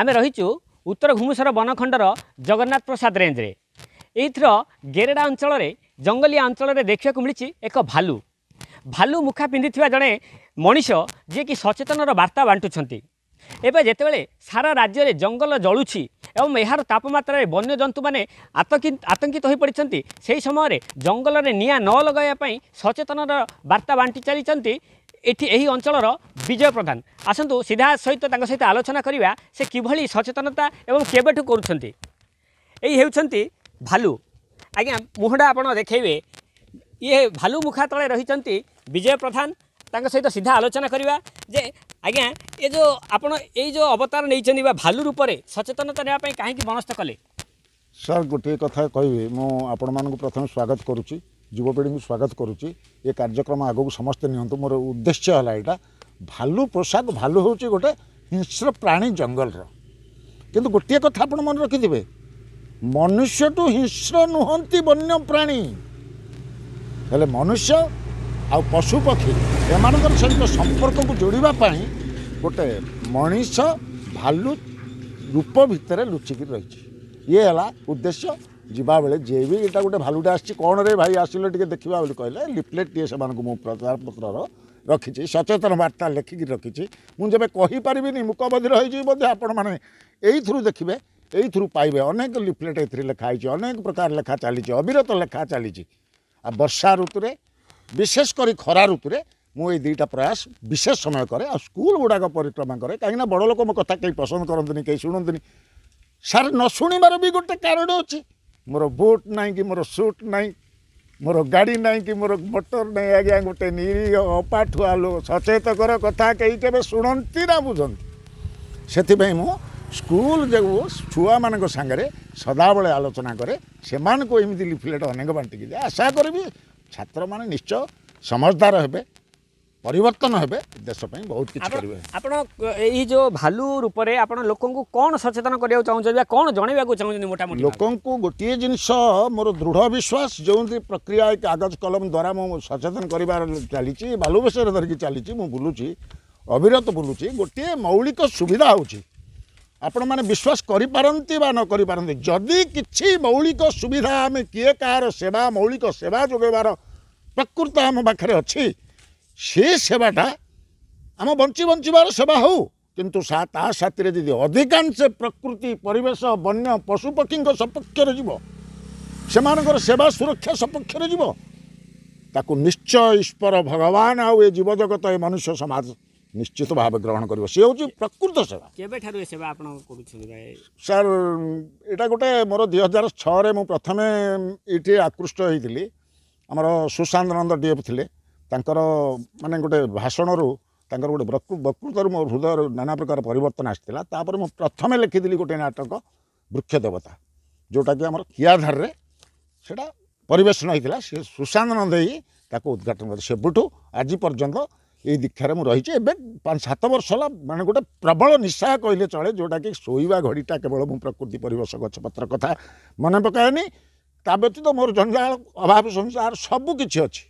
ଆମେ ରହିଛୁ ଉତ୍ତର ଘୁମୁସର ବନଖଣ୍ଡର ଜଗନ୍ନାଥ ପ୍ରସାଦ ରେଞ୍ଜରେ। ଏଇଥିର ଗେରେଡ଼ା ଅଞ୍ଚଳରେ ଜଙ୍ଗଲିଆ ଅଞ୍ଚଳରେ ଦେଖିବାକୁ ମିଳିଛି ଏକ ଭାଲୁ। ଭାଲୁ ମୁଖା ପିନ୍ଧିଥିବା ଜଣେ ମଣିଷ ଯିଏକି ସଚେତନର ବାର୍ତ୍ତା ବାଣ୍ଟୁଛନ୍ତି। ଏବେ ଯେତେବେଳେ ସାରା ରାଜ୍ୟରେ ଜଙ୍ଗଲ ଜଳୁଛି ଏବଂ ଏହାର ତାପମାତ୍ରାରେ ବନ୍ୟଜନ୍ତୁମାନେ ଆତଙ୍କି ଆତଙ୍କିତ ହୋଇପଡ଼ିଛନ୍ତି ସେହି ସମୟରେ ଜଙ୍ଗଲରେ ନିଆଁ ନ ଲଗାଇବା ପାଇଁ ସଚେତନର ବାର୍ତ୍ତା ବାଣ୍ଟି ଚାଲିଛନ୍ତି ଏଠି ଏହି ଅଞ୍ଚଳର ବିଜୟ ପ୍ରଧାନ ଆସନ୍ତୁ ସିଧା ସହିତ ତାଙ୍କ ସହିତ ଆଲୋଚନା କରିବା ସେ କିଭଳି ସଚେତନତା ଏବଂ କେବେଠୁ କରୁଛନ୍ତି ଏଇ ହେଉଛନ୍ତି ଭାଲୁ ଆଜ୍ଞା ମୁହଁଟା ଆପଣ ଦେଖେଇବେ ଇଏ ଭାଲୁ ମୁଖା ତଳେ ରହିଛନ୍ତି ବିଜୟ ପ୍ରଧାନ ତାଙ୍କ ସହିତ ସିଧା ଆଲୋଚନା କରିବା ଯେ ଆଜ୍ଞା ଏ ଯେଉଁ ଆପଣ ଏଇ ଯେଉଁ ଅବତାର ନେଇଛନ୍ତି ବା ଭାଲୁ ରୂପରେ ସଚେତନତା ନେବା ପାଇଁ କାହିଁକି ମନସ୍ଥ କଲେ ସାର୍ ଗୋଟିଏ କଥା କହିବି ମୁଁ ଆପଣମାନଙ୍କୁ ପ୍ରଥମେ ସ୍ୱାଗତ କରୁଛି ଯୁବପିଢ଼ିଙ୍କୁ ସ୍ୱାଗତ କରୁଛି। ଏ କାର୍ଯ୍ୟକ୍ରମ ଆଗକୁ ସମସ୍ତେ ନିଅନ୍ତୁ। ମୋର ଉଦ୍ଦେଶ୍ୟ ହେଲା ଏଇଟା ଭାଲୁ ପୋଷାକ ଭାଲୁ ହେଉଛି ଗୋଟେ ହିଂସ୍ର ପ୍ରାଣୀ ଜଙ୍ଗଲର। କିନ୍ତୁ ଗୋଟିଏ କଥା ଆପଣ ମନେ ରଖିଥିବେ ମନୁଷ୍ୟଠୁ ହିଂସ୍ର ନୁହନ୍ତି ବନ୍ୟ ପ୍ରାଣୀ। ହେଲେ ମନୁଷ୍ୟ ଆଉ ପଶୁପକ୍ଷୀ ଏମାନଙ୍କର ସହିତ ସମ୍ପର୍କକୁ ଯୋଡ଼ିବା ପାଇଁ ଗୋଟେ ମଣିଷ ଭାଲୁ ରୂପ ଭିତରେ ଲୁଚିକି ରହିଛି। ଇଏ ହେଲା ଉଦ୍ଦେଶ୍ୟ। ଯିବାବେଳେ ଯିଏ ବି ଏଇଟା ଗୋଟେ ଭାଲୁଟା ଆସିଛି କ'ଣ ରେ ଭାଇ ଆସିଲେ ଟିକେ ଦେଖିବା ବୋଲି କହିଲେ ଲିଫଲେଟ୍ଟିଏ ସେମାନଙ୍କୁ ମୁଁ ପ୍ରଚାରପତ୍ରର ରଖିଛି ସଚେତନ ବାର୍ତ୍ତା ଲେଖିକି ରଖିଛି। ମୁଁ ଯେବେ କହିପାରିବିନି ମୁକବଧିର ହେଇଯିବି ବୋଧେ ଆପଣମାନେ ଏଇଥିରୁ ଦେଖିବେ ଏଇଥିରୁ ପାଇବେ। ଅନେକ ଲିଫଲେଟ୍ ଏଥିରେ ଲେଖା ହେଇଛି ଅନେକ ପ୍ରକାର ଲେଖା ଚାଲିଛି ଅବିରତ ଲେଖା ଚାଲିଛି। ଆଉ ବର୍ଷା ଋତୁରେ ବିଶେଷ କରି ଖରା ଋତୁରେ ମୁଁ ଏଇ ଦୁଇଟା ପ୍ରୟାସ ବିଶେଷ ସମୟ କରେ। ଆଉ ସ୍କୁଲ ଗୁଡ଼ାକ ପରିକ୍ରମା କରେ। କାହିଁକିନା ବଡ଼ ଲୋକ ମୋ କଥା କେହି ପସନ୍ଦ କରନ୍ତିନି କେହି ଶୁଣନ୍ତିନି। ସାର୍ ନ ଶୁଣିବାର ବି ଗୋଟେ କାରଣ ଅଛି। ମୋର ବୁଟ୍ ନାହିଁ କି ମୋର ସୁଟ୍ ନାହିଁ ମୋର ଗାଡ଼ି ନାହିଁ କି ମୋର ମୋଟର ନାହିଁ ଆଜ୍ଞା ଗୋଟେ ନିରୀହ ଅପାଠୁଆ ଲୋକ। ସଚେତକର କଥା କେହି କେବେ ଶୁଣନ୍ତି ନା ବୁଝନ୍ତି। ସେଥିପାଇଁ ମୁଁ ସ୍କୁଲ ଯେଉଁ ଛୁଆମାନଙ୍କ ସାଙ୍ଗରେ ସଦାବେଳେ ଆଲୋଚନା କରେ। ସେମାନଙ୍କୁ ଏମିତି ଲିଫଲେଟ୍ ଅନେକ ବାଣ୍ଟିକି ଦିଏ। ଆଶା କରିବି ଛାତ୍ରମାନେ ନିଶ୍ଚୟ ସମଜଦାର ହେବେ। ପରିବର୍ତ୍ତନ ହେବେ ଦେଶ ପାଇଁ ବହୁତ କିଛି କରିବେ। ଆପଣ ଏଇ ଯେଉଁ ଭାଲୁ ରୂପରେ ଆପଣ ଲୋକଙ୍କୁ କ'ଣ ସଚେତନ କରିବାକୁ ଚାହୁଁଛନ୍ତି ବା କ'ଣ ଜଣାଇବାକୁ ଚାହୁଁଛନ୍ତି ମୋଟାମୋଟି? ଲୋକଙ୍କୁ ଗୋଟିଏ ଜିନିଷ ମୋର ଦୃଢ଼ ବିଶ୍ୱାସ ଯେଉଁଠି ପ୍ରକ୍ରିୟା କାଗଜ କଲମ ଦ୍ୱାରା ମୁଁ ସଚେତନ କରିବାର ଚାଲିଛି ବାଲୁ ବିଷୟରେ ଧରିକି ଚାଲିଛି ମୁଁ ବୁଲୁଛି ଅବିରତ ବୁଲୁଛି ଗୋଟିଏ ମୌଳିକ ସୁବିଧା ହେଉଛି। ଆପଣମାନେ ବିଶ୍ୱାସ କରିପାରନ୍ତି ବା ନ କରିପାରନ୍ତି? ଯଦି କିଛି ମୌଳିକ ସୁବିଧା ଆମେ କିଏ କାହାର ସେବା ମୌଳିକ ସେବା ଯୋଗାଇବାର ପ୍ରକୃତ ଆମ ପାଖରେ ଅଛି ସେ ସେବାଟା ଆମ ବଞ୍ଚି ବଞ୍ଚିବାର ସେବା ହଉ କିନ୍ତୁ ତା ସାଥିରେ ଯଦି ଅଧିକାଂଶ ପ୍ରକୃତି ପରିବେଶ ବନ୍ୟ ପଶୁପକ୍ଷୀଙ୍କ ସପକ୍ଷରେ ଯିବ ସେମାନଙ୍କର ସେବା ସୁରକ୍ଷା ସପକ୍ଷରେ ଯିବ। ତାକୁ ନିଶ୍ଚୟ ଈଶ୍ୱର ଭଗବାନ ଆଉ ଏ ଜୀବଜଗତ ଏ ମନୁଷ୍ୟ ସମାଜ ନିଶ୍ଚିତ ଭାବେ ଗ୍ରହଣ କରିବ। ସେ ହେଉଛି ପ୍ରକୃତ ସେବା। କେବେଠାରୁ ଏ ସେବା ଆପଣ କରୁଛନ୍ତି ସାର୍ ଏଇଟା ଗୋଟେ ମୋର ଦୁଇ ହଜାର ଛଅରେ ମୁଁ ପ୍ରଥମେ ଏଇଠି ଆକୃଷ୍ଟ ହେଇଥିଲି। ଆମର ସୁଶାନ୍ତ ନନ୍ଦ ଡି ଏଫ୍ ଥିଲେ। ତାଙ୍କର ମାନେ ଗୋଟେ ଭାଷଣରୁ ତାଙ୍କର ଗୋଟେ ବକ୍ତୃ- ବକ୍ତୃତାରୁ ମୋ ହୃଦୟର ନାନା ପ୍ରକାର ପରିବର୍ତ୍ତନ ଆସିଥିଲା। ତାପରେ ମୁଁ ପ୍ରଥମେ ଲେଖିଥିଲି ଗୋଟେ ନାଟକ ବୃକ୍ଷ ଦେବତା ଯେଉଁଟାକି ଆମର କିଆଧାରରେ ସେଇଟା ପରିବେଷଣ ହେଇଥିଲା। ସେ ସୁଶାନ୍ତ ନନ୍ଦେଇ ତାକୁ ଉଦ୍ଘାଟନ କଲେ। ସେବେଠୁ ଆଜି ପର୍ଯ୍ୟନ୍ତ ଏଇ ଦୀକ୍ଷାରେ ମୁଁ ରହିଛି। ଏବେ ପାଞ୍ଚ ସାତ ବର୍ଷ ହେଲା ମାନେ ଗୋଟେ ପ୍ରବଳ ନିଶା କହିଲେ ଚଳେ ଯେଉଁଟାକି ଶୋଇବା ଘଡ଼ିଟା କେବଳ ମୁଁ ପ୍ରକୃତି ପରିବେଶ ଗଛପତ୍ର କଥା ମନେ ପକାଏନି। ତା ବ୍ୟତୀତ ମୋର ଜଞ୍ଜାଳ ଅଭାବ ସଂସାର ସବୁ କିଛି ଅଛି।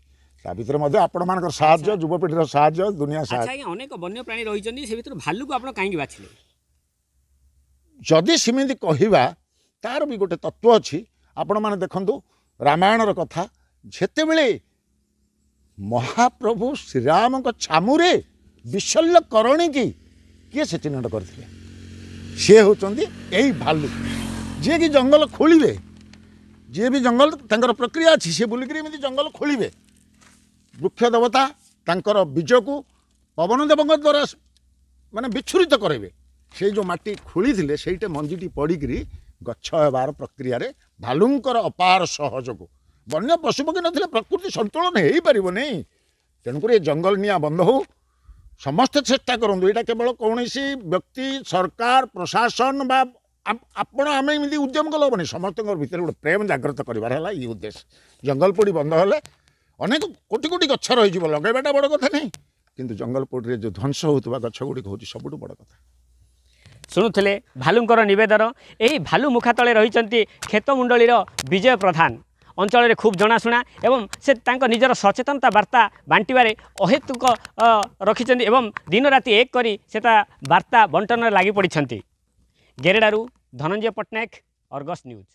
ତା ଭିତରେ ମଧ୍ୟ ଆପଣମାନଙ୍କର ସାହାଯ୍ୟ ଯୁବପିଢ଼ିର ସାହାଯ୍ୟ ଦୁନିଆ ଆଚ୍ଛା ସାହାଯ୍ୟ। ଆଜ୍ଞା ଅନେକ ବନ୍ୟ ପ୍ରାଣୀ ରହିଛନ୍ତି ସେ ଭିତରୁ ଭାଲୁକୁ ଆପଣ କାହିଁକି ବାଛିଲେ? ଯଦି ସେମିତି କହିବା ତାର ବି ଗୋଟେ ତତ୍ତ୍ୱ ଅଛି। ଆପଣମାନେ ଦେଖନ୍ତୁ ରାମାୟଣର କଥା ଯେତେବେଳେ ମହାପ୍ରଭୁ ଶ୍ରୀରାମଙ୍କ ଛାମୁରେ ବିଶଲ୍ୟ କରଣୀକି କିଏ ସେ ଚିହ୍ନଟ କରିଥିଲେ? ସିଏ ହେଉଛନ୍ତି ଏଇ ଭାଲୁ। ଯିଏକି ଜଙ୍ଗଲ ଖୋଳିବେ ଯିଏ ବି ଜଙ୍ଗଲ ତାଙ୍କର ପ୍ରକ୍ରିୟା ଅଛି ସିଏ ବୁଲିକିରି ଏମିତି ଜଙ୍ଗଲ ଖୋଳିବେ। ବୃକ୍ଷ ଦେବତା ତାଙ୍କର ବୀଜକୁ ପବନ ଦେବଙ୍କ ଦ୍ୱାରା ମାନେ ବିଚ୍ଛୁରିତ କରାଇବେ। ସେଇ ଯେଉଁ ମାଟି ଖୋଳିଥିଲେ ସେଇଟା ମଞ୍ଜିଟି ପଡ଼ିକିରି ଗଛ ହେବାର ପ୍ରକ୍ରିୟାରେ ଭାଲୁଙ୍କର ଅପାର ସହଯୋଗ। ବନ୍ୟ ପଶୁପକ୍ଷୀ ନଥିଲେ ପ୍ରକୃତି ସନ୍ତୁଳନ ହେଇପାରିବନି ତେଣୁକରି ଏ ଜଙ୍ଗଲ ନିଆଁ ବନ୍ଦ ହଉ। ସମସ୍ତେ ଚେଷ୍ଟା କରନ୍ତୁ। ଏଇଟା କେବଳ କୌଣସି ବ୍ୟକ୍ତି ସରକାର ପ୍ରଶାସନ ବା ଆପ- ଆପଣ ଆମେ ଏମିତି ଉଦ୍ୟମ କଲେ ହେବନି ସମସ୍ତଙ୍କର ଭିତରେ ଗୋଟେ ପ୍ରେମ ଜାଗ୍ରତ କରିବାର ହେଲା ଏଇ ଉଦ୍ଦେଶ୍ୟ। ଜଙ୍ଗଲ ପୋଡ଼ି ବନ୍ଦ ହେଲେ অনেক কোটি কোটি গছ রয়েছে লগাইবাটা বড় কথা নাই। কিন্তু জঙ্গল পোর্টরে যে ধ্বংস হওয়া গছগুড়ি হচ্ছে সবুঠু বড় কথা। শুণুলে ভালুঙ্কর নিবেদন, এই ভালু মুখাতলে রয়েছেন ক্ষেতমুণ্ডলীর বিজয় প্রধান। অঞ্চলের খুব জনাশুনা এবং সে তাঁর নিজের সচেতনতা বার্তা বাঁটবার অহেতুক রক্ষিছেন এবং দিনরাতি এক করে সে তা বার্তা বন্টনের লাগি পড়ছেন গেরেডারু ধনঞ্জয় পট্টনাক অর্গস নিউজ